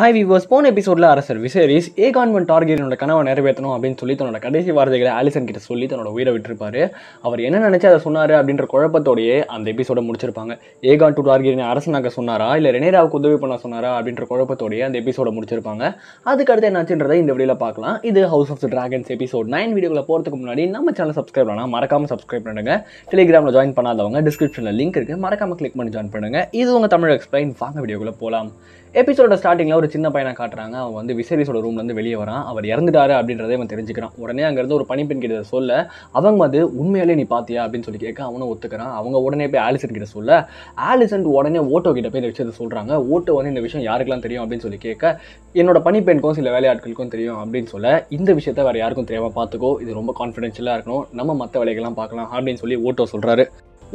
Hi viewers போன எபிசோடில் அரசர் விசேரிஸ் ஏகான்வன் டார்கெட்டனோட கனவை நிறைவேற்றணும் அப்படின்னு சொல்லி தன்னோட கடைசி வார்த்தைகளை ஆலிசன் கிட்ட சொல்லி தன்னோட உயிரை விட்டுருப்பாரு. அவர் என்ன நினச்சி அதை சொன்னார் அப்படின்ற குழப்பத்தோடையே அந்த எபிசோட முடிச்சிருப்பாங்க. ஏகான் டு டார்கெட்டினை அரசனாக சொன்னாரா? இல்லை ரெனேராவுக்கு உதவி பண்ண சொன்னாரா அப்படின்ற குழப்பத்தோடையே அந்த எபிசோட முடிச்சிருப்பாங்க. அதுக்கு அடுத்து என்னாச்சுன்றதை இந்த வீடியோவில் பார்க்கலாம். இது house of the dragons episode nine வீடியோவில் போகிறதுக்கு முன்னாடி நம்ம சேனல் சப்ஸ்கிரைப் பண்ணால் மறக்காமல் சப்ஸ்கிரைப் பண்ணுங்க. டெலிகிராமில் ஜாயின் பண்ணாதவங்க டிஸ்கிரிப்ஷனில் லிங்க் இருக்குது மறக்காமல் கிளிக் பண்ணி ஜாயின் பண்ணுங்க. இது உங்கள் தமிழ் எக்ஸ்பிளைன் வாங்க வீடியோக்குள்ளே போகலாம் எபிசோட ஸ்டார்டிங்கில் ஒரு சின்ன பையனை காட்டுறாங்க. அவன் வந்து விசேரிஸோட ரூம்லேருந்து வெளியே வரான். அவர் இறந்துட்டாரு அப்படின்றத அவன் தெரிஞ்சுக்கிறான். உடனே அங்கேருந்து ஒரு பணிப்பெண் கிட்ட சொல்ல அவங்க வந்து உண்மையாலே நீ பாத்தியா? அப்படின்னு சொல்லி கேட்க அவனும் ஒத்துக்கிறான். அவங்க உடனே போய் ஆலிசன் கிட்ட சொல்ல ஆலிசன் உடனே ஓட்டோ கிட்ட போய் இந்த விஷயத்தை சொல்கிறாங்க ஓட்டோ வந்து இந்த விஷயம் யாருக்கெல்லாம் தெரியும் அப்படின்னு சொல்லி கேட்க என்னோட பணிப்பெண்ணுக்கும் சில வேலையாட்களுக்கும் தெரியும் அப்படின்னு சொல்ல இந்த விஷயத்த வேறு யாருக்கும் தெரியாமல் பார்த்துக்கோ இது ரொம்ப கான்ஃபிடென்ஷியலாக இருக்கணும். நம்ம மற்ற வேலைகள்லாம் பார்க்கலாம் அப்படின்னு சொல்லி ஓட்டோ சொல்கிறாரு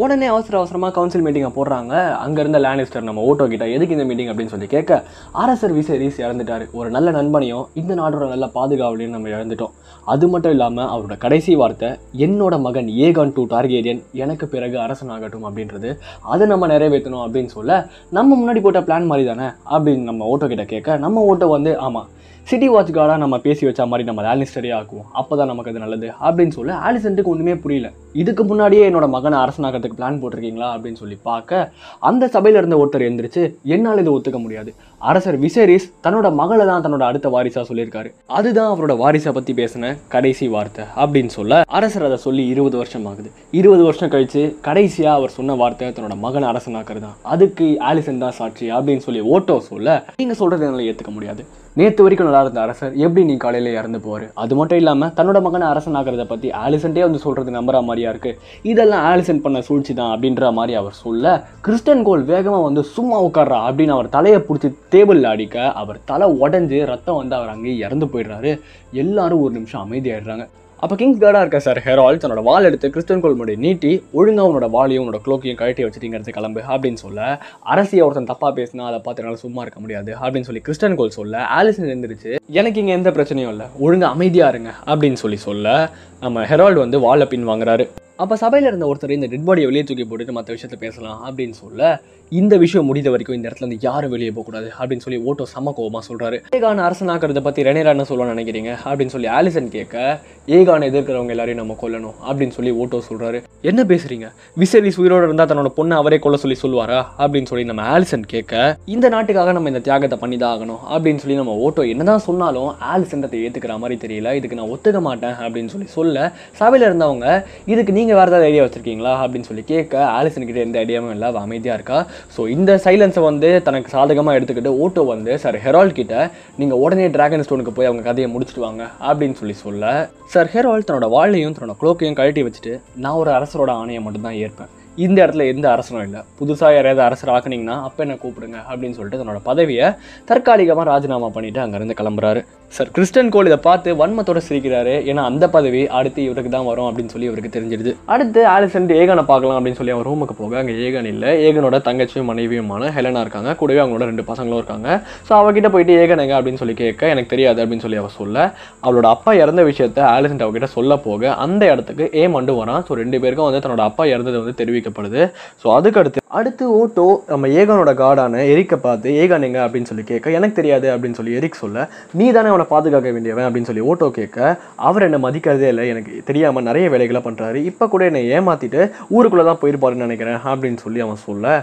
உடனே அவசர அவசரமாக கவுன்சில் மீட்டிங்கை போடுறாங்க. அங்கேருந்த லேனிஸ்டர் நம்ம ஓட்டோ கிட்ட எதுக்கு இந்த மீட்டிங் அப்படின்னு சொல்லி கேட்க அரசர் விசேரிஸ் இறந்துட்டாரு ஒரு நல்ல நண்பனையும் இந்த நாடோட நல்ல பாதுகாவலையும் நம்ம இழந்துட்டோம். அது மட்டும் இல்லாமல் அவரோட கடைசி வார்த்தை என்னோட மகன் ஏகான் டூ டார்கேரியன் எனக்கு பிறகு அரசனாகட்டும் அப்படின்றது. அதை நம்ம நிறைவேற்றணும் அப்படின்னு சொல்ல நம்ம முன்னாடி போட்ட பிளான் மாதிரி தானே அப்படின்னு நம்ம ஓட்டோ கிட்ட கேட்க நம்ம ஓட்டோ வந்து ஆமாம் சிட்டி வாட்ச் கார்டாக நம்ம பேசி வச்ச மாதிரி நம்ம ஆலிஸ்டரே ஆக்குவோம் அப்போ தான் நமக்கு அது நல்லது. அப்படின்னு சொல்ல ஆலிசன்ட்டுக்கு ஒன்றுமே புரியல. இதுக்கு முன்னாடியே என்னோட மகனை அரசனாகிறதுக்கு பிளான் போட்டிருக்கீங்களா? அப்படின்னு சொல்லி பார்க்க அந்த சபையில் இருந்த ஒருத்தர் எந்திரிச்சு என்னால் இதை ஒத்துக்க முடியாது. அரசர் விசேரிஸ் தன்னோட மகளை தான் தன்னோட அடுத்த வாரிசாக சொல்லியிருக்காரு. அதுதான் அவரோட வாரிசை பற்றி பேசின கடைசி வார்த்தை அப்படின்னு சொல்ல அரசர் அதை சொல்லி இருபது வருஷம் ஆகுது. இருபது வருஷம் கழித்து கடைசியாக அவர் சொன்ன வார்த்தை தன்னோட மகனை அரசனாக்கிறது தான் அதுக்கு ஆலிசன் தான் சாட்சி அப்படின்னு சொல்லி ஓட்டோ சொல்ல நீங்கள் சொல்கிறது என்னால் ஏற்றுக்க முடியாது. நேற்று வரைக்கும் நல்லா இருந்த அரசர். எப்படி நீ காலையில் இறந்து போவார் அது மட்டும் இல்லாமல் தன்னோட மகனை அரசன் ஆகிறத பற்றி ஆலிசன்ட்டே வந்து சொல்கிறது நம்புற மாதிரியா இருக்குது இதெல்லாம் ஆலிசன் பண்ண சூழ்ச்சி தான் அப்படின்ற மாதிரி அவர் சொல்ல கிறிஸ்டன் கோல் வேகமாக வந்து சும்மா உட்கார்றா அப்படின்னு அவர் தலையை பிடிச்சி டேபிளில் அடிக்க அவர் தலை உடஞ்சி ரத்தம் வந்து அவர் அங்கேயே இறந்து போயிடுறாரு. எல்லாரும் ஒரு நிமிஷம் அமைதியாகிடுறாங்க அப்போ கிங்ஸ் கார்டாக இருக்க சார் ஹெரால் தன்னோட வால் எடுத்து கிறிஸ்டன் கோல் நீட்டி ஒழுங்காக உன்னோட வாலையும் உன்னோட க்ளோக்கையும் கழட்டி வச்சுட்டிங்கிறது கிளம்பு அப்படின்னு சொல்ல அரசியை ஒருத்தன் தப்பாக பேசினா அதை பார்த்து என்னால் சும்மா இருக்க முடியாது அப்படின்னு சொல்லி கிறிஸ்டன் கோல் சொல்ல ஆலிசன் எழுந்திருச்சு எனக்கு இங்கே எந்த பிரச்சனையும் இல்லை ஒழுங்காக அமைதியாக இருங்க அப்படின்னு சொல்லி சொல்ல நம்ம ஹெரால்டு வந்து வாழை பின் வாங்குறாரு அப்போ சபையில் இருந்த ஒருத்தர் இந்த டெட் பாடியை வெளியே தூக்கி போட்டுட்டு மற்ற விஷயத்த பேசலாம் அப்படின்னு சொல்ல இந்த விஷயம் முடிந்த வரைக்கும் இந்த இடத்துல இருந்து யாரும் வெளியே போகக்கூடாது அப்படின்னு சொல்லி ஓட்டோ சம கோவமாக சொல்கிறாரு ஏகான் அரசனாக்கிறத பற்றி ரெனேரா என்ன சொல்ல நினைக்கிறீங்க? அப்படின்னு சொல்லி ஆலிசன் கேட்க ஏகான் எதிர்க்கிறவங்க எல்லாரையும் நம்ம கொல்லணும் அப்படின்னு சொல்லி ஓட்டோ சொல்கிறாரு என்ன பேசுறீங்க? விசேரிஸ் உயிரோடு இருந்தால் தன்னோட பொண்ணை அவரே கொல்ல சொல்லி சொல்லுவாரா? அப்படின்னு சொல்லி நம்ம ஆலிசன் கேட்க இந்த நாட்டுக்காக நம்ம இந்த தியாகத்தை பண்ணி தான் ஆகணும் அப்படின்னு சொல்லி நம்ம ஓட்டோ என்னதான் சொன்னாலும் ஆலிசன் அதை ஏற்றுக்கிற மாதிரி தெரியல இதுக்கு நான் ஒத்துக்க மாட்டேன் அப்படின்னு சொல்லி சொல்ல சபையில் இருந்தவங்க இதுக்கு நீங்கள் வேறு ஏதாவது ஐடியா வச்சுருக்கீங்களா அப்படின்னு சொல்லி கேட்க ஆலிசன்கிட்ட எந்த ஐடியாவும் இல்லை அவள் அமைதியாக இருக்கா? ஸோ இந்த சைலன்ஸை வந்து தனக்கு சாதகமாக எடுத்துக்கிட்டு ஓட்டோ வந்து சார் ஹெரால்ட் கிட்ட நீங்கள் உடனே டிராகன் ஸ்டோனுக்கு போய் அவங்க கதையை முடிச்சுட்டு வாங்க அப்படின்னு சொல்லி சொல்ல சார் ஹெரால்ட் தன்னோட வாழையும் தன்னோட குளோக்கையும் கழட்டி வச்சுட்டு நான் ஒரு அரசரோட ஆணையை மட்டும்தான் ஏற்பேன். இந்த இடத்துல எந்த அரசனும் இல்லை. புதுசாக யாரையாவது அரசர் ஆக்குனீங்கன்னா அப்போ என்ன கூப்பிடுங்க அப்படின்னு சொல்லிட்டு தன்னோட பதவியை தற்காலிகமாக ராஜினாமா பண்ணிட்டு அங்கேருந்து கிளம்புறாரு. சார் கிறிஸ்டன் கோல் இதை பார்த்து வன்மத்தோட சிரிக்கிறாரு. ஏன்னா அந்த பதவி அடுத்து இவருக்கு தான் வரும் அப்படின்னு சொல்லி இவருக்கு தெரிஞ்சிடுது அடுத்து ஆலிசன் ஏகனை பார்க்கலாம் அப்படின்னு சொல்லி அவன் ரூமுக்கு போக அங்கே ஏகன் இல்லை. ஏகனோட தங்கச்சியும் மனைவியுமான ஹெலனா இருக்காங்க. கூடவே அவங்களோட ரெண்டு பசங்களும் இருக்காங்க. ஸோ அவகிட்ட போயிட்டு ஏகன் எங்க அப்படின்னு சொல்லி கேட்க எனக்கு தெரியாது அப்படின்னு சொல்லி அவ சொல்ல அவளோட அப்பா இறந்த விஷயத்த ஆலிசன் அவகிட்ட சொல்ல போக அந்த இடத்துக்கு ஏமண்டு வரான். ஸோ ரெண்டு பேருக்கும் வந்து தன்னோட அப்பா இறந்தது வந்து தெரிவிக்கப்படுது. ஸோ அதுக்கு அடுத்து ஓட்டோ நம்ம ஏகானோட கார்டான எரிக்கை பார்த்து ஏகான் எங்க அப்படின்னு சொல்லி கேட்க எனக்கு தெரியாது அப்படின்னு சொல்லி எரிக் சொல்ல நீ தானே அவனை பாதுகாக்க வேண்டியவன் அப்படின்னு சொல்லி ஓட்டோ கேட்க அவர் என்னை மதிக்கிறதே இல்லை எனக்கு தெரியாமல் நிறைய வேலைகளை பண்ணுறாரு இப்போ கூட என்னை ஏமாற்றிட்டு ஊருக்குள்ளே தான் போயிருப்பாருன்னு நினைக்கிறேன் அப்படின்னு சொல்லி அவன் சொல்ல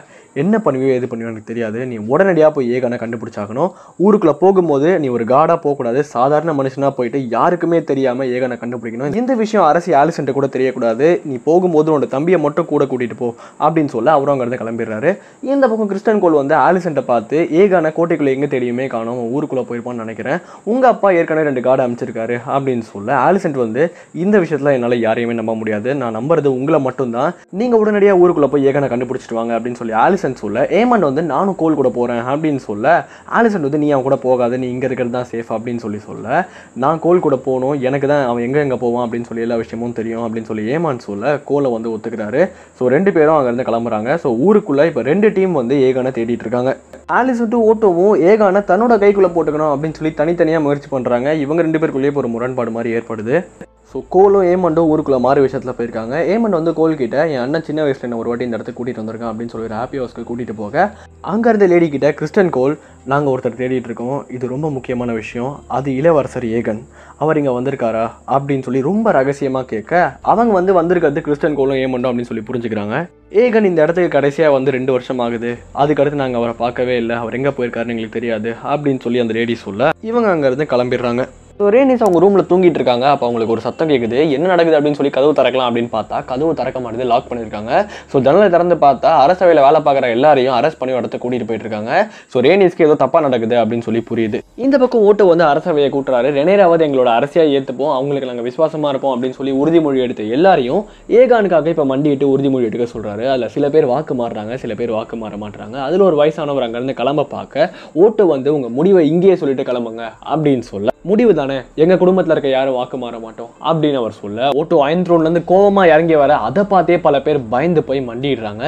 என்ன பண்ணுவியோ எது பண்ணுவியோ எனக்கு தெரியாது. நீ உடனடியாக போய் ஏகானை கண்டுபிடிச்சாகணும். ஊருக்குள்ளே போகும்போது நீ ஒரு காடாக போகக்கூடாது. சாதாரண மனுஷனாக போயிட்டு யாருக்குமே தெரியாமல் ஏகானை கண்டுபிடிக்கணும். இந்த விஷயம் அரசு ஆலிசன்ட்டு கூட தெரியக்கூடாது. நீ போகும்போது உன்னோட தம்பியை மட்டும் கூட கூட்டிகிட்டு போ அப்படின்னு சொல்ல அவரும் அங்கேருந்து கிளம்பிடுறாரு. இந்த பக்கம் கிறிஸ்டன் கோல் வந்து ஆலிசன்ட்டை பார்த்து ஏகானை கோட்டைக்குள்ளே எங்கே தெரியுமே காணும். ஊருக்குள்ளே போயிருப்பான்னு நினைக்கிறேன். உங்கள் அப்பா ஏற்கனவே ரெண்டு கார்டு அமைச்சிருக்காரு அப்படின்னு சொல்ல ஆலிசன்ட் வந்து இந்த விஷயத்தில் என்னால் யாரையுமே நம்ப முடியாது. நான் நம்புறது உங்களை மட்டும்தான். நீங்கள் உடனடியாக ஊருக்குள்ளே போய் ஏகான கண்டுபிடிச்சிட்டு வாங்க அப்படின்னு சொல்லி ஆலிசன் சொல்ல ஏமன் வந்து நானும் கோல் கூட போகிறேன் அப்படின்னு சொல்ல ஆலிசன் வந்து நீ அவன் கூட போகாத நீ இங்கே இருக்கிறது தான் சேஃப் அப்படின்னு சொல்லி சொல்ல நான் கோல் கூட போகணும் எனக்கு தான் அவன் எங்கே எங்கே போவான் அப்படின்னு சொல்லி எல்லா விஷயமும் தெரியும் அப்படின்னு சொல்லி ஏமான் சொல்ல கோலை வந்து ஒத்துக்கிறாரு. ஸோ ரெண்டு பேரும் அங்கேருந்து கிளம்புறாங்க. ஸோ ஊருக்குள்ளே இப்போ ரெண்டு டீம் வந்து ஏகானை தேடிட்டு இருக்காங்க. ஆலிசன் டு ஓட்டோவும் ஏகானை தன்னோட கைக்குள்ளே போட்டுக்கணும் அப்படின்னு சொல்லி தனித்தனியாக முயற்சி பண்ணுறாங்க இவங்க ரெண்டு பேருக்குள்ளேயே ஒரு முரண்பாடு மாதிரி ஏற்படுது. ஸோ கோலும் ஏமண்டும் ஊருக்குள்ளே மாறு விஷயத்தில் போயிருக்காங்க. ஏமண்ட் வந்து கோல் கிட்ட என் அண்ணன் சின்ன வயசில் என்ன ஒரு வாட்டி இந்த இடத்துக்கு கூட்டிகிட்டு வந்திருக்கான் அப்படின்னு சொல்லி ஒரு ஹாப்பி ஹவுஸ்க்கு கூட்டிகிட்டு போக. அங்கே இருந்த லேடி கிட்ட கிறிஸ்டன் கோல் நாங்கள் ஒருத்தர் தேடிட்டு இருக்கோம். இது ரொம்ப முக்கியமான விஷயம். அது இளவரசர் ஏகன். அவர் இங்கே வந்திருக்காரா? அப்படின்னு சொல்லி ரொம்ப ரகசியமாக கேட்க அவங்க வந்து வந்திருக்கிறது கிறிஸ்டன் கோலும் ஏமண்டும் அப்படின்னு சொல்லி புரிஞ்சுக்கிறாங்க. ஏகன் இந்த இடத்துக்கு கடைசியாக வந்து ரெண்டு வருஷம் ஆகுது. அதுக்கடுத்து நாங்கள் அவரை பார்க்கவே இல்லை. அவர் எங்கே போயிருக்காருன்னு எங்களுக்கு தெரியாது. அப்படின்னு சொல்லி அந்த லேடி சொல்ல இவங்க அங்கேருந்து கிளம்பிடுறாங்க. ரேனிஸ் அவங்க ரூமில் தூங்கிட்டு இருக்காங்க. அப்போ அவங்களுக்கு ஒரு சத்தம் கேட்குது என்ன நடக்குது? அப்படின்னு சொல்லி கதவு திறக்கலாம் அப்படின்னு பார்த்தா கதவு திறக்க மாட்டேது லாக் பண்ணியிருக்காங்க ஸோ ஜன்னலை திறந்து பார்த்தா அரசவையில் வேலை பார்க்குற எல்லாரையும் அரெஸ்ட் பண்ணி இடத்த கூட்டிகிட்டு போயிட்டு இருக்காங்க ஸோ ரேனிஸ்க்கு ஏதோ தப்பாக நடக்குது அப்படின்னு சொல்லி புரியுது. இந்த பக்கம் ஓட்டு வந்து அரசவையை கூட்டுறாரு. ரெனேராவது எங்களோட அரசியாக ஏற்றுப்போம் அவங்களுக்கு நாங்கள் விசுவாசமாக இருப்போம் அப்படின்னு சொல்லி உறுதிமொழி எடுத்து எல்லாரையும் ஏகானுக்காக இப்போ மண்டிட்டு உறுதிமொழி எடுக்க சொல்கிறாரு அதில் சில பேர் வாக்கு மாறுறாங்க சில பேர் வாக்கு மாற மாட்டுறாங்க. அதில் ஒரு வயசானவர் அங்கேருந்து கிளம்ப பார்க்க ஓட்டு வந்து உங்கள் முடிவை இங்கேயே சொல்லிட்டு கிளம்புங்க அப்படின்னு சொல்ல முடிவு தானே எங்கள் குடும்பத்தில் இருக்க யாரும் வாக்கு மாற மாட்டோம் அப்படின்னு அவர் சொல்ல ஓட்டோ அயன் த்ரோன்லேருந்து கோவமாக இறங்கி வர அதை பார்த்தே பல பேர் பயந்து போய் மண்டிடுறாங்க.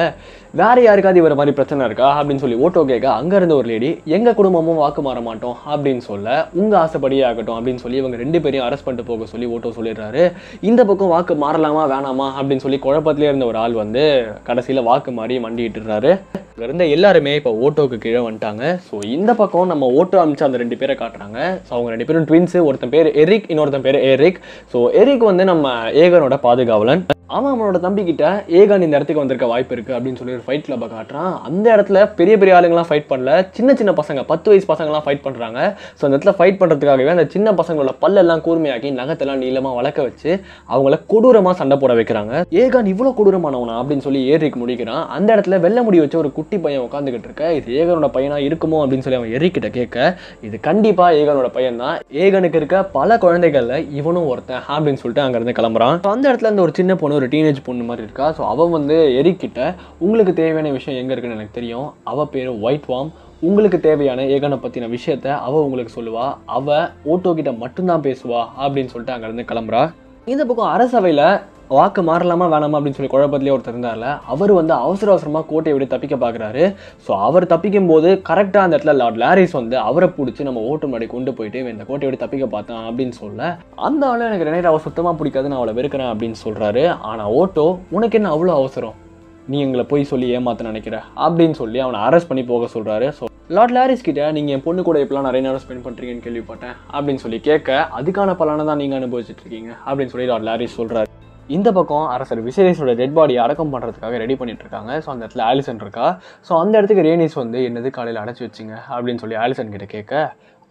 வேற யாருக்காவது இவர மாதிரி பிரச்சனை இருக்கா? அப்படின்னு சொல்லி ஓட்டோ கேட்க அங்கேருந்த ஒரு லேடி எங்கள் குடும்பமும் வாக்கு மாற மாட்டோம் அப்படின்னு சொல்ல உங்கள் ஆசைப்படியே ஆகட்டும் அப்படின்னு சொல்லி இவங்க ரெண்டு பேரையும் அரெஸ்ட் பண்ணிட்டு போக சொல்லி ஓட்டோ சொல்லிடுறாரு. இந்த பக்கம் வாக்கு மாறலாமா வேணாமா அப்படின்னு சொல்லி குழப்பத்திலே இருந்த ஒரு ஆள் வந்து கடைசியில வாக்கு மாறி மண்டிட்டுறாரு அங்கே இருந்த எல்லாருமே இப்போ ஓட்டோக்கு கீழே வந்துட்டாங்க. ஸோ இந்த பக்கம் நம்ம ஓட்டோ அமிச்ச அந்த ரெண்டு பேரை காட்டுறாங்க. ஸோ அவங்க ரெண்டு பேரும் ட்வின்ஸு ஒருத்தன் பேர் எரிக் இன்னொருத்தன் பேர் எரிக் ஸோ எரிக் வந்து நம்ம ஏகனோட பாதுகாவலன். அவன் அவனோட தம்பிக்கிட்ட ஏகான் இந்த இடத்துக்கு வந்திருக்க வாய்ப்பு இருக்கு அப்படின்னு சொல்லி ஒரு ஃபைட் கிளப்பை காட்டுறான். அந்த இடத்துல பெரிய பெரிய ஆளுங்கலாம் ஃபைட் பண்ணல. சின்ன சின்ன பசங்க பத்து வயசு பசங்கலாம் ஃபைட் பண்ணுறாங்க ஸோ அந்த இடத்துல ஃபைட் பண்ணுறதுக்காகவே அந்த சின்ன பசங்களோட பல்லெல்லாம் கூர்மையாக்கி நகத்தெல்லாம் நீளமாக வளர்க்க வச்சு அவங்கள கொடூரமாக சண்டை போட வைக்கிறாங்க. ஏகான் இவ்வளோ கொடூரமானவனா அப்படின்னு சொல்லி ஏரிக்கு முடிக்கிறான். அந்த இடத்துல வெள்ள முடி வச்சு ஒரு குட்டி பையன் உட்காந்துக்கிட்டு இருக்க. இது ஏகனோட பையனாக இருக்குமோ அப்படின்னு சொல்லி அவன் எரிக்கிட்ட கேட்க இது கண்டிப்பாக ஏகனோட பையன் தான் ஏகனுக்கு இருக்க பல குழந்தைகளில் இவனும் ஒருத்தன் அப்படின்னு சொல்லிட்டு அங்கேருந்து கிளம்புறான். அந்த இடத்துல இந்த ஒரு சின்ன பொண்ணு ஒரு டீனேஜ் பொண்ணு மாதிரி இருக்கா? ஸோ அவள் வந்து எரிக்கிட்ட உங்களுக்கு தேவையான விஷயம் எங்கே இருக்குன்னு எனக்கு தெரியும். அவள் பேர் ஒயிட் வாம் உங்களுக்கு தேவையான ஏகனை பற்றின விஷயத்த அவள் உங்களுக்கு சொல்லுவாள் அவள் ஓட்டோ கிட்ட மட்டும்தான் பேசுவா அப்படின்னு சொல்லிட்டு அங்கேருந்து கிளம்புறா. இந்த பக்கம் அரசவையில் வாக்கு மாறலாமா வேணாமா அப்படின்னு சொல்லி குழப்பத்திலே ஒருத்தர் இருந்தார்ல அவர் வந்து அவசர அவசரமாக கோட்டையை விட்டு தப்பிக்க பார்க்குறாரு. ஸோ அவர் தப்பிக்கும் போது கரெக்டாக அந்த இடத்துல லார்ட் லாரிஸ் வந்து அவரை பிடிச்சி நம்ம ஓட்டு முன்னாடி கொண்டு போயிட்டு இந்த கோட்டையை விட்டு தப்பிக்க பார்த்தான் அப்படின்னு சொல்ல அந்த ஆளும் எனக்கு ரெனேராவை சுத்தமாக பிடிக்காது நான் அவளை வெறுக்கிறேன் அப்படின்னு சொல்கிறாரு ஆனால் ஓட்டோ உனக்கு என்ன அவ்வளோ அவசரம்? நீ எங்களை போய் சொல்லி ஏமாத்த நினைக்கிற? அப்படின்னு சொல்லி அவனை அரெஸ்ட் பண்ணி போக சொல்கிறாரு ஸோ லார்ட் லாரிஸ் கிட்ட நீங்கள் என் பொண்ணு கூட இப்பெல்லாம் நிறைய நேரம் ஸ்பெண்ட் பண்ணுறீங்கன்னு கேள்விப்பட்டேன் அப்படின்னு சொல்லி கேட்க அதுக்கான பலனை தான் நீங்கள் அனுபவிச்சுட்டு இருக்கீங்க அப்படின்னு சொல்லி லார்ட் லாரிஸ் சொல்கிறாரு இந்த பக்கம் அரசர் விசேஷோட டெட் பாடியை அடக்கம் பண்ணுறதுக்காக ரெடி பண்ணிட்டு இருக்காங்க. ஸோ அந்த இடத்துல ஆலிசன் இருக்கா? ஸோ அந்த இடத்துக்கு ரேனிஸ் வந்து என்னது காலையில் அடைச்சி வச்சிங்க? அப்படின்னு சொல்லி ஆலிசன் கிட்ட கேட்க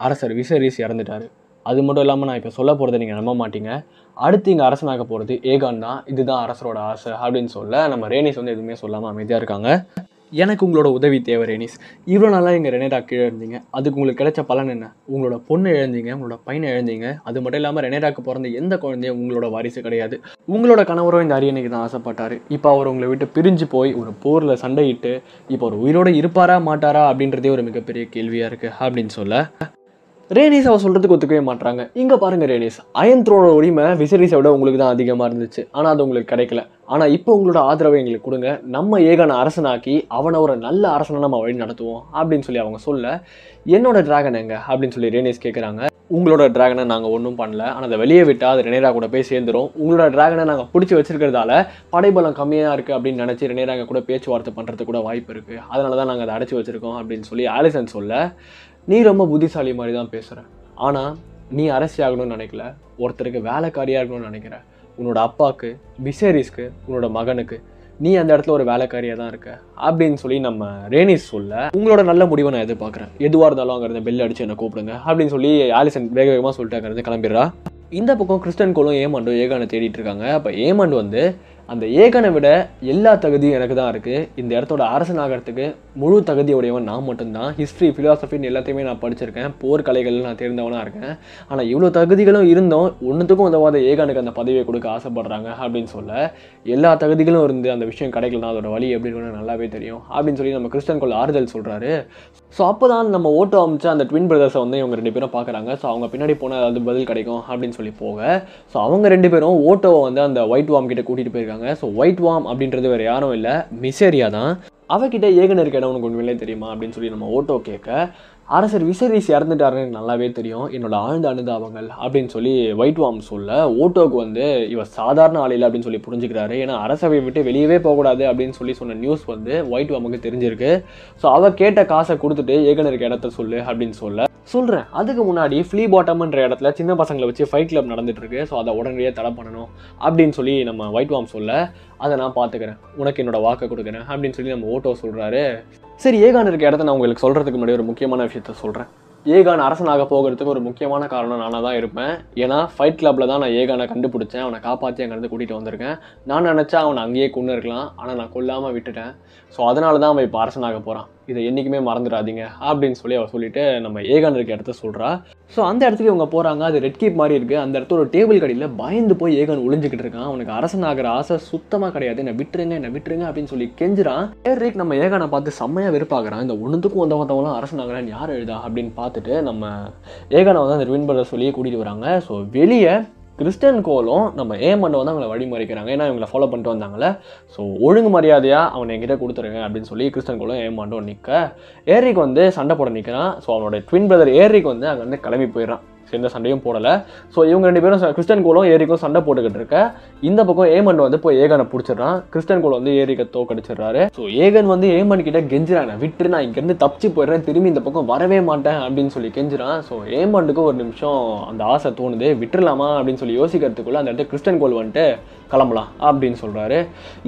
அரசர் விசேரிஸ் இறந்துட்டாரு. அது மட்டும் இல்லாமல் நான் இப்போ சொல்ல போகிறத நீங்கள் நம்ப மாட்டீங்க. அடுத்து இங்கே அரசனாக போகிறது ஏகான் தான் இதுதான் அரசரோட ஆசை அப்படின்னு சொல்ல நம்ம ரேனிஸ் வந்து எதுவுமே சொல்லாமல் அமைதியாக இருக்காங்க. எனக்கு உங்களோட உதவி தேவை ரேனிஸ். இவ்வளோ நாளாக எங்கள் ரெனேடா கீழே இருந்தீங்க. அதுக்கு உங்களுக்கு கிடைச்ச பலன் என்ன? உங்களோட பொண்ணு இழந்தீங்க உங்களோட பையனை இழந்தீங்க. அது மட்டும் இல்லாமல் ரெனேடாக்கு பிறந்த எந்த குழந்தையும் உங்களோட வாரிசு கிடையாது. உங்களோட கணவரும் இந்த அரியணைக்கு தான் ஆசைப்பட்டார். இப்போ அவர் உங்களை விட்டு பிரிஞ்சு போய் ஒரு போரில் சண்டையிட்டு இப்போ ஒரு உயிரோடு இருப்பாரா மாட்டாரா அப்படின்றதே ஒரு மிகப்பெரிய கேள்வியாக இருக்குது அப்படின்னு சொல்ல. ரேனிஸ் அவ சொல்கிறதுக்கு ஒத்துக்கவே மாட்டாங்க இங்கே பாருங்கள் ரேனிஸ் அயன் த்ரோட உரிமை விசரிஸை விட உங்களுக்கு தான் அதிகமாக இருந்துச்சு. ஆனால் அது உங்களுக்கு கிடைக்கல. ஆனால் இப்போ உங்களோட ஆதரவை எங்களுக்கு கொடுங்க. நம்ம ஏகனை அரசனாக்கி அவனை ஒரு நல்ல அரசனை நம்ம வழி நடத்துவோம் அப்படின்னு சொல்லி அவங்க சொல்ல என்னோட டிராகன் எங்க? அப்படின்னு சொல்லி ரேனிஸ் கேட்குறாங்க உங்களோட டிராகனை நாங்கள் ஒன்றும் பண்ணல. ஆனால் அதை வெளியே விட்டால் அது ரெனேரா கூட போய் சேர்ந்துரும். உங்களோட டிராகனை நாங்கள் பிடிச்சி வச்சிருக்கிறதால படைபலம் கம்மியாக இருக்குது அப்படின்னு நினச்சி ரெனேராங்க கூட பேச்சுவார்த்தை பண்ணுறதுக்கு கூட வாய்ப்பு இருக்குது அதனால தான் நாங்கள் அதை அடைச்சி வச்சுருக்கோம் அப்படின்னு சொல்லி ஆலிசன் சொல்ல நீ ரொம்ப புத்திசாலி மாதிரி தான் பேசுகிற ஆனால் நீ அரசி ஆகணும்னு நினைக்கல. ஒருத்தருக்கு வேலைக்காரியாக இருக்கணும்னு நினைக்கிற. உன்னோட அப்பாவுக்கு விசேரிஸ்க்கு உன்னோட மகனுக்கு நீ அந்த இடத்துல ஒரு வேலைக்காரியாக தான் இருக்க. அப்படின்னு சொல்லி நம்ம ரேனிஸ் சொல்ல உங்களோட நல்ல முடிவை நான் எதிர்பார்க்குறேன். எதுவாக இருந்தாலும் அங்கே இருந்து பெல் அடிச்சு என்னை கூப்பிடுங்க. அப்படின்னு சொல்லி ஆலிசன் வேக வேகமாக சொல்லிட்டு அங்கே இருந்து கிளம்பிடுறா. இந்த பக்கம் கிறிஸ்டன் கோலும் ஏமாண்டும் ஏகானை தேடிட்டு இருக்காங்க. அப்போ ஏமாண்டு வந்து அந்த ஏகனை விட எல்லா தகுதியும் எனக்கு தான் இருக்குது இந்த இடத்தோட அரசன் ஆகிறதுக்கு முழு தகுதியுடையவன் நான் மட்டும்தான். ஹிஸ்ட்ரி ஃபிலாசபின்னு எல்லாத்தையுமே நான் படிச்சிருக்கேன். போர்க்கலைகள் நான் தெரிந்தவனாக இருக்கேன். ஆனால் இவ்வளோ தகுதிகளும் இருந்தும் ஒன்றுத்துக்கும் உதவாத ஏகனுக்கு அந்த பதவியை கொடுக்க ஆசைப்படுறாங்க அப்படின்னு சொல்ல எல்லா தகுதிகளும் இருந்து அந்த விஷயம் கிடைக்கலனா அதோட வழி எப்படி நல்லாவே தெரியும் அப்படின்னு சொல்லி நம்ம கிறிஸ்டன் கோல் ஆறுதல் சொல்கிறாரு ஸோ அப்போ தான் நம்ம ஓட்டோ அமைச்சு அந்த ட்வின் பிரதர்ஸை வந்து இவங்க ரெண்டு பேரும் பார்க்குறாங்க ஸோ அவங்க பின்னாடி போனால் அது பதில் கிடைக்கும் அப்படின்னு சொல்லி போக. ஸோ அவங்க ரெண்டு பேரும் ஓட்டோவை வந்து அந்த ஒயிட் வாம் கிட்ட கூட்டிகிட்டு போயிருக்காங்க. ஸோ ஒயிட் வாம் அப்படின்றது வேறு யாரும் இல்லை. மிசேரியா தான். அவகிட்ட ஏகன் இருக்க இடம் உனக்கு உண்மையிலே தெரியுமா? அப்படின்னு சொல்லி நம்ம ஓட்டோ கேட்க அரசர் விசரிஸ் இறந்துட்டாருன்னு எனக்கு நல்லாவே தெரியும். என்னோட ஆழ்ந்த அனுதாபங்கள் அப்படின்னு சொல்லி ஒயிட் வாம் சொல்ல ஓட்டோக்கு வந்து இவர் சாதாரண ஆளில்லை அப்படின்னு சொல்லி புரிஞ்சுக்கிறாரு. ஏன்னா அரசவை விட்டு வெளியவே போகக்கூடாது அப்படின்னு சொல்லி சொன்ன நியூஸ் வந்து ஒயிட் வாமுக்கு தெரிஞ்சிருக்கு. ஸோ அவள் கேட்ட காசை கொடுத்துட்டு ஏகனருக்கு இடத்த சொல்லு அப்படின்னு சொல்ல. சொல்கிறேன் அதுக்கு முன்னாடி ஃப்ளீ பாட்டம்ன்ற இடத்துல சின்ன பசங்களை வச்சு ஃபைட் கிளப் நடந்துட்டு இருக்கு ஸோ அதை உடனடியாக தடை பண்ணணும் அப்படின்னு சொல்லி நம்ம ஒயிட் வாம் சொல்ல அதை நான் பார்த்துக்கிறேன். உனக்கு என்னோட வாக்கை கொடுக்குறேன் அப்படின்னு சொல்லி நம்ம ஓட்டோ சொல்கிறாரு சரி ஏகான் இருக்க இடத்த நான் உங்களுக்கு சொல்கிறதுக்கு முன்னாடி ஒரு முக்கியமான விஷயத்த சொல்கிறேன் ஏகான் அரசனாக போகிறதுக்கு ஒரு முக்கியமான காரணம் நானாக தான் இருப்பேன். ஏன்னா ஃபைட் கிளப்பில் தான் நான் ஏகானை கண்டுபிடிச்சேன். அவனை காப்பாற்றி அங்கேருந்து கூட்டிகிட்டு வந்திருக்கேன். நான் நினச்சா அவனை அங்கேயே கொண்டு இருக்கலாம் ஆனால் நான் கொல்லாமல் விட்டுட்டேன். ஸோ அதனால தான் அவன் இப்போ அரசனாக போகிறான் இதை என்றைக்குமே மறந்துடாதீங்க அப்படின்னு சொல்லி அவள் சொல்லிவிட்டு நம்ம ஏகான் இருக்க இடத்த சொல்கிறா ஸோ அந்த இடத்துக்கு இவங்க போகிறாங்க அது ரெட் கீப் மாதிரி இருக்குது அந்த இடத்துல ஒரு டேபிள் கடையில் பயந்து போய் ஏகன் ஒளிஞ்சிக்கிட்டு இருக்கான். அவனுக்கு அரசன் ஆகிற ஆசை சுத்தமாக கிடையாது. என்னை விட்டுருங்க என்னை விட்டுருங்க அப்படின்னு சொல்லி கெஞ்சுறான். ஏரிக் நம்ம ஏகனை பார்த்து செம்மையாக வெறுப்பாகிறான் இந்த ஒன்றுத்துக்கும் வந்த வந்தவங்களாம் அரசனாகிறான் யார் எழுதா அப்படின்னு பார்த்துட்டு நம்ம ஏகனை வந்து அந்த ரிவின் பிரதர் சொல்லி கூட்டிகிட்டு வராங்க. ஸோ வெளியே கிறிஸ்டன் கோலும் நம்ம ஏமண்டை வந்து அவங்களை வழிமறிக்கிறாங்க ஏன்னா இவங்களை ஃபாலோ பண்ணிட்டு வந்தாங்களே ஸோ ஒழுங்கு மரியாதையாக அவனை என்கிட்ட கொடுத்துருங்க அப்படின்னு சொல்லி கிறிஸ்டன் கோலும் ஏமாண்டும் நிற்க ஏரிக் வந்து சண்டை போட நிற்கிறான் ஸோ அவனோட ட்வின் பிரதர் ஏரிக் வந்து அங்கே வந்து கிளம்பி போயிடுறான். எந்த சண்டையும் போடலை. ஸோ இவங்க ரெண்டு பேரும் கிறிஸ்டன் கோலும் ஏரிக்கும் சண்டை போட்டுக்கிட்டு இருக்க. இந்த பக்கம் ஏமன் வந்து போய் ஏகனை பிடிச்சிடுறான். கிறிஸ்டன் கோல் வந்து ஏரிக்க தோக்கடிச்சிடுறாரு ஸோ ஏகன் வந்து ஏமன் கிட்ட கெஞ்சிறான் விட்டு விட்டுரு நான் இங்கேருந்து தப்பிச்சு போயிடுறேன். திரும்பி இந்த பக்கம் வரவே மாட்டேன் அப்படின்னு சொல்லி கெஞ்சிறான். ஸோ ஏமண்டுக்கு ஒரு நிமிஷம் அந்த ஆசை தோணுது. விட்டுறலாமா அப்படின்னு சொல்லி யோசிக்கிறதுக்குள்ள அந்த இடத்துல கிறிஸ்டன் கோல் வந்துட்டு கிளம்பலாம் அப்படின்னு சொல்றாரு.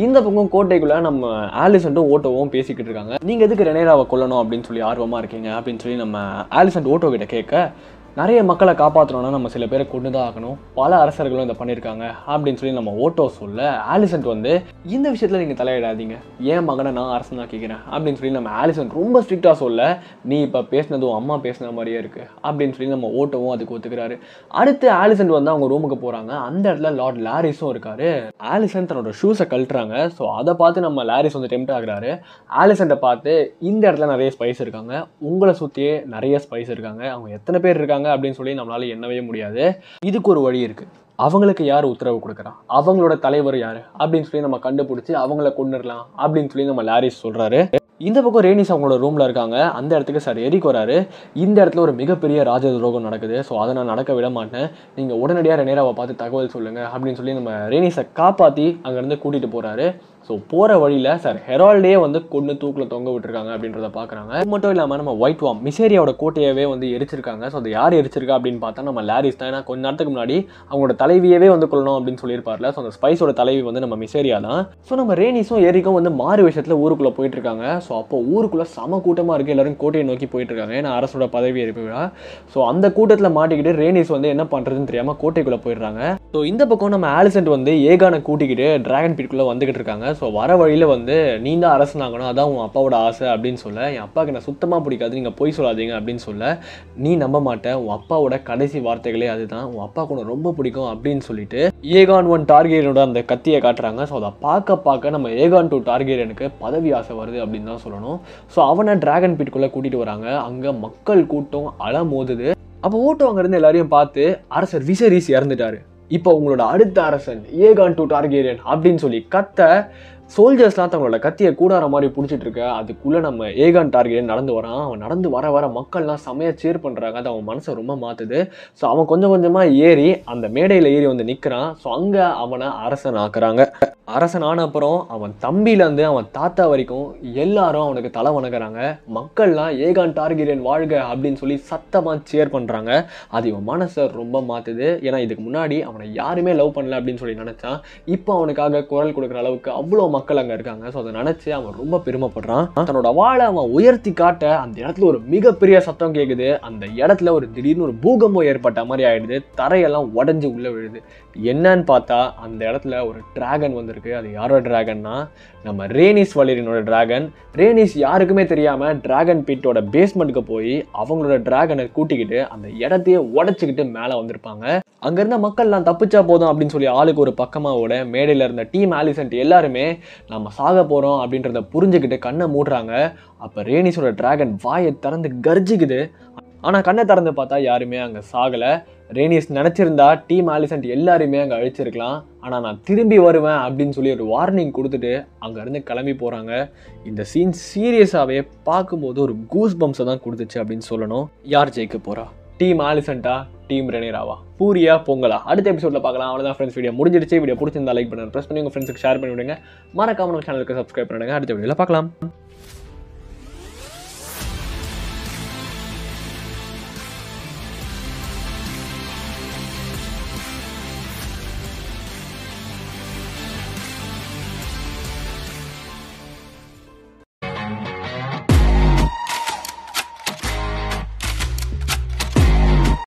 இந்த பக்கம் கோட்டைக்குள்ள நம்ம ஆலிசன்ட்டும் ஓட்டோவும் பேசிக்கிட்டு இருக்காங்க. நீங்கள் எதுக்கு ரெனேராவை கொல்லணும் அப்படின்னு சொல்லி ஆர்வமா இருக்கீங்க அப்படின்னு சொல்லி நம்ம ஆலிசன்ட் ஓட்டோ கிட்ட கேட்க நிறைய மக்களை காப்பாற்றணும்னா நம்ம சில பேரை கொண்டு தான் ஆகணும். பல அரசர்களும் இதை பண்ணியிருக்காங்க அப்படின்னு சொல்லி நம்ம ஓட்டோ சொல்ல ஆலிசன்ட் வந்து இந்த விஷயத்தில் நீங்கள் தலையிடாதீங்க. ஏன் மகனை நான் அரசனாக்கிக்கிறேன் அப்படின்னு சொல்லி நம்ம ஆலிசன்ட் ரொம்ப ஸ்ட்ரிக்டாக சொல்ல நீ இப்போ பேசினதும் அம்மா பேசின மாதிரியே இருக்கு. அப்படின்னு சொல்லி நம்ம ஓட்டோவும் அதுக்கு ஒத்துக்கிறாரு. அடுத்து ஆலிசன்ட் வந்து அவங்க ரூமுக்கு போகிறாங்க அந்த இடத்துல லார்ட் லாரிஸும் இருக்காரு. ஆலிசன் தன்னோட ஷூஸை கழட்டுறாங்க. ஸோ அதை பார்த்து நம்ம லாரிஸ் வந்து டெம்ட் ஆகுறாரு. ஆலிசன்ட்டை பார்த்து இந்த இடத்துல நிறைய ஸ்பைஸ் இருக்காங்க. உங்களை சுற்றியே நிறைய ஸ்பைஸ் இருக்காங்க. அவங்க எத்தனை பேர் இருக்காங்க? அப்படின்னு சொல்லி நம்மளால எண்ணவே முடியாது. இதுக்கு ஒரு வழி இருக்கு. அவங்களுக்கு யார் உத்தரவு கொடுக்குறா? அவங்களோட தலைவர் யாரு? அப்படின்னு சொல்லி நம்ம கண்டுபிடிச்சி அவங்கள கொண்டுடலாம் அப்படின்னு சொல்லி நம்ம லாரிஸ் சொல்கிறாரு இந்த பக்கம் ரேனிஸ் அவங்களோட ரூமில் இருக்காங்க. அந்த இடத்துக்கு சார் எரிக் வராரு. இந்த இடத்துல ஒரு மிகப்பெரிய ராஜ துரோகம் நடக்குது. ஸோ அதை நான் நடக்க விட மாட்டேன். நீங்கள் உடனடியாக ரெனேராவை பார்த்து தகவல் சொல்லுங்கள் அப்படின்னு சொல்லி நம்ம ரேனிஸை காப்பாற்றி அங்கேருந்து கூட்டிகிட்டு போகிறாரு ஸோ போகிற வழியில் சார் ஹெரால்டே வந்து கொண்டு தூக்கில் தொங்க விட்டுருக்காங்க அப்படின்றத பார்க்குறாங்க அது மட்டும் இல்லாமல் நம்ம ஒயிட் வாம் மிசேரியாவோட கோட்டையவே வந்து எரிச்சிருக்காங்க. ஸோ அது யார் எரிச்சிருக்கா அப்படின்னு பார்த்தா நம்ம லாரிஸ் தான். ஏன்னா கொஞ்ச நேரத்துக்கு முன்னாடி அவங்களோட தலைவியவே வந்து கொள்ளணும் அப்படின்னு சொல்லியிருப்பார்ல. ஸோ அந்த ஸ்பைஸோட தலைவி வந்து நம்ம மிசேரியா தான். ஸோ நம்ம ரேனிஸும் ஏரிக்கும் வந்து மாறு விஷயத்தில் ஊருக்குள்ளே போயிட்டு இருக்காங்க ஸோ அப்போ ஊருக்குள்ளே சம கூட்டமாக இருக்குது எல்லாரும் கோட்டையை நோக்கி போயிட்டு இருக்காங்க ஏன்னா அரசோட பதவி ஏற்பு விழா. ஸோ அந்த கூட்டத்தில் மாட்டிக்கிட்டு ரேனிஸ் வந்து என்ன பண்ணுறதுன்னு தெரியாமல் கோட்டைக்குள்ளே போயிடுறாங்க. ஸோ இந்த பக்கம் நம்ம ஆலிசன்ட் வந்து ஏகானை கூட்டிக்கிட்டு டிராகன் பீட்குள்ளே வந்துகிட்டு இருக்காங்க. ஸோ வர வழியில் வந்து நீ தான் அரசனாகணும் அதான் உன் அப்பாவோட ஆசை அப்படின்னு சொல்ல என் அப்பாவுக்கு என்ன சுத்தமாக பிடிக்காது நீங்கள் பொய் சொல்லாதீங்க அப்படின்னு சொல்ல நீ நம்ப மாட்ட. உன் அப்பாவோட கடைசி வார்த்தைகளே அதுதான். உன் அப்பாவுக்கு உனக்கு ரொம்ப பிடிக்கும் அப்படின்னு சொல்லிட்டு ஏகான் ஒன் டார்கேரியனோட அந்த கத்தியை காட்டுறாங்க. ஸோ அதை பார்க்க பார்க்க நம்ம ஏகான் டூ டார்கேரியனுக்கு பதவி ஆசை வருது அப்படின்னு தான் சொல்லணும். ஸோ அவனை டிராகன் பீட்குள்ளே கூட்டிகிட்டு வராங்க. அங்கே மக்கள் கூட்டம் அலம் மோதுது அப்போ ஓட்டோ அங்கேருந்து எல்லாரையும் பார்த்து அரசர் விசரீஸ் இறந்துட்டாரு. இப்போ உங்களோட அடுத்த அரசன் ஏகான் டு டார்கேரியன் அப்படின்னு சொல்லி கத்த சோல்ஜர்ஸ்லாம் தங்களோட கத்தியை கூடார மாதிரி பிடிச்சிட்டு இருக்க அதுக்குள்ளே நம்ம ஏகான் டார்கெட் நடந்து வரான். அவன் நடந்து வர வர மக்கள்லாம் செமையாக சேர் பண்ணுறாங்க அது அவன் மனசை ரொம்ப மாற்றுது ஸோ அவன் கொஞ்சம் கொஞ்சமாக ஏறி அந்த மேடையில் ஏறி வந்து நிற்கிறான் ஸோ அங்கே அவனை அரசன் ஆக்குறாங்க. அரசன் ஆன அப்புறம் அவன் தம்பியிலேருந்து அவன் தாத்தா வரைக்கும் எல்லாரும் அவனுக்கு தலை வணங்குறாங்க. மக்கள்லாம் ஏகான் டார்கெரியன் வாழ்க அப்படின்னு சொல்லி சத்தமாக சேர் பண்ணுறாங்க அது இவன் மனசை ரொம்ப மாற்றுது ஏன்னா இதுக்கு முன்னாடி அவனை யாருமே லவ் பண்ணல அப்படின்னு சொல்லி நினச்சான். இப்போ அவனுக்காக குரல் கொடுக்குற அளவுக்கு அவ்வளோ மக்கள் அங்கே இருக்காங்க. ஸோ அதை நினச்சி அவன் ரொம்ப பெருமைப்படுறான். தன்னோட வாழை அவன் உயர்த்தி காட்ட அந்த இடத்துல ஒரு மிகப்பெரிய சத்தம் கேட்குது அந்த இடத்துல ஒரு திடீர்னு ஒரு பூகம்பம் ஏற்பட்ட மாதிரி ஆயிடுது. தரையெல்லாம் உடஞ்சி உள்ளே விழுது. என்னன்னு பார்த்தா அந்த இடத்துல ஒரு டிராகன் வந்திருக்கு. அது யாரோட டிராகன்னா நம்ம ரேனிஸ் வளரினோட டிராகன் ரேனிஸ் யாருக்குமே தெரியாமல் டிராகன் பீட்டோட பேஸ்மெண்ட்டுக்கு போய் அவங்களோட டிராகனை கூட்டிக்கிட்டு அந்த இடத்தையே உடச்சிக்கிட்டு மேலே வந்திருப்பாங்க. அங்கேருந்த மக்கள்லாம் தப்பிச்சா போதும் அப்படின்னு சொல்லி ஆளுக்கு ஒரு பக்கமாக ஓட மேடையில் இருந்த டீம் ஆலிசன்ட் எல்லாருமே நம்ம சாக போகிறோம் அப்படின்றத புரிஞ்சுக்கிட்டு கண்ணை மூடுறாங்க. அப்போ ரேனிஸோட டிராகன் வாயை திறந்து கர்ஜிக்குது. ஆனால் கண்ணை திறந்து பார்த்தா யாருமே அங்கே சாகலை. ரேனியஸ் நினச்சிருந்தா டீம் ஆலிசன்ட் எல்லாருமே அங்கே அழிச்சிருக்கலாம். ஆனால் நான் திரும்பி வருவேன் அப்படின்னு சொல்லி ஒரு வார்னிங் கொடுத்துட்டு அங்கேருந்து கிளம்பி போகிறாங்க இந்த சீன் சீரியஸாகவே பார்க்கும்போது ஒரு கூஸ் பம்ஸை தான் கொடுத்துச்சு அப்படின்னு சொல்லணும். யார் ஜெயிக்க போகிறா டீம் ஆலிசண்ட்டா டீம் ரெனேராவா பூரியா பொங்கலா? அடுத்த எபிசோடில் பார்க்கலாம். அவ்வளோதான் ஃப்ரெண்ட்ஸ் வீடியோ முடிஞ்சிருச்சு வீடியோ பிடிச்சிருந்தா லைக் பண்ணுங்க. ப்ரெஸ் பண்ணி உங்கள் ஃப்ரெண்ட்ஸுக்கு ஷேர் பண்ணி விடுங்க. மறக்காம நம்ம சேனலுக்கு சப்ஸ்கிரைப் பண்ணுங்க அடுத்த வீடியோவில் பார்க்கலாம்.